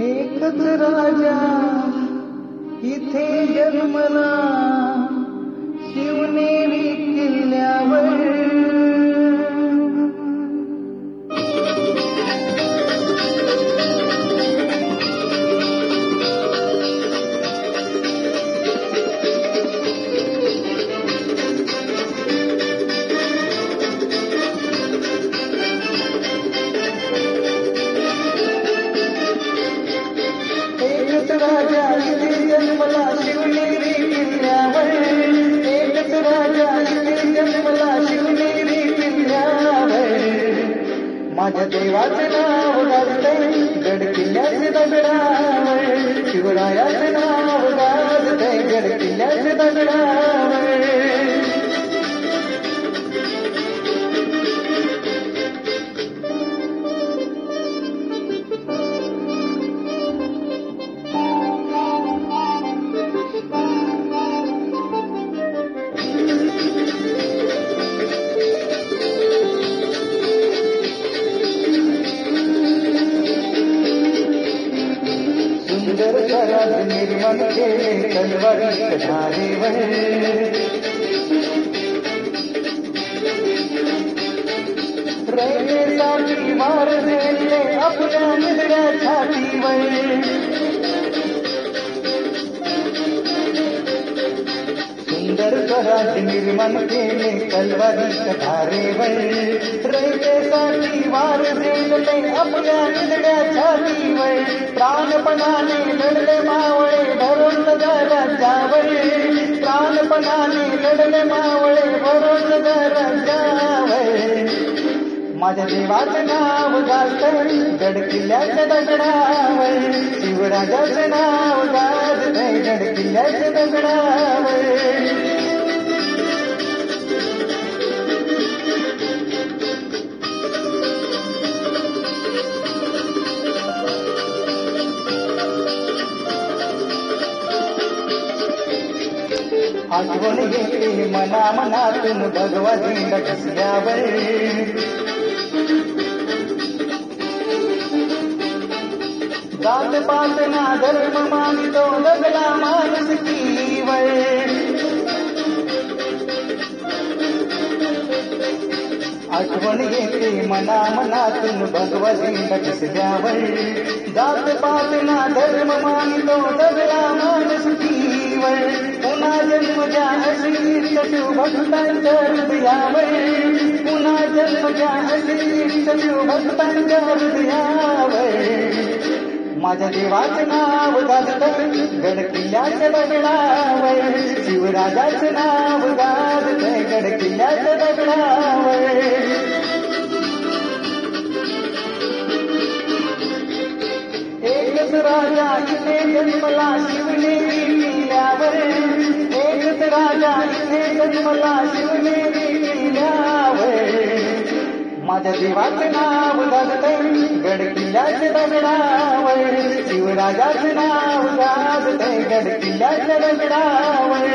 एकच राजा इथे जन्मला. एकच राजा इथे जन्मला शिवनेरी किल्ल्यावर एकच राजा इथे जन्मला शिवनेरी किल्ल्यावर माझ्या देवाचं नाव गाजते गड किल्ल्याचे दगडावर. शिवरायाचे नाव गाजते गड किल्ल्याचे दगडावर. सुंदर शरद निर्मल केले तलवारी धारेवर रयतेसाठी मार स्वराज निर्माण केले तलवारी धारेवर रयतेसाठी वार दिले आपल्या निधड्या दिवय प्राणपणाने लढले मावळे भरून राज्यावर प्राणपणाने लढले मावळे भरून राज्यावर माझ्या देवाचं नाव गाजतय गड किल्ल्याच्या दगडावर शिवराजाचं नाव गाजतय गड किल्ल्याच्या दगडावर आठवण येते मना मनातून भगवती डकसल्यावर जात पात ना धर्म मानितो लगला मानस कीवर आठवण येते मना मनातून भगवती डकसल्यावर जात पात ना धर्म मानितो लगला मानस कीवर पुन्हा जन्म शिव भक्तांच्या हृदयावर पुन्हा जन्म ज्या शिव भक्तांच्या हृदयावर. माझ्या देवाचं नाव गाजत गड किल्ल्याच्या दगडावर. शिवराजाचं नाव गाजत गड किल्ल्याच्या दगडावर. एकच राजा इथे जन्मला शिवनेरी इथे शिवनेरी किल्ल्यावर माझ्या देवाचे नाव गाजतय गड किल्ल्याच्या दगडावर शिवराजाचं नाव गाजतय गड किल्ल्याच्या दगडावर